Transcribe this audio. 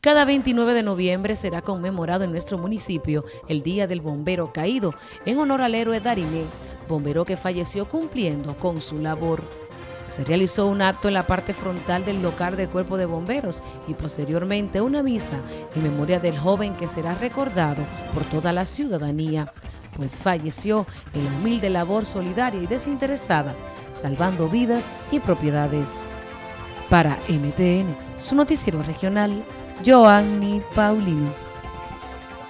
Cada 29 de noviembre será conmemorado en nuestro municipio el Día del Bombero Caído, en honor al héroe Dariné, bombero que falleció cumpliendo con su labor. Se realizó un acto en la parte frontal del local del Cuerpo de Bomberos y posteriormente una misa en memoria del joven que será recordado por toda la ciudadanía, pues falleció en la humilde labor solidaria y desinteresada, salvando vidas y propiedades. Para NTN, su noticiero regional, Joanny Paulino.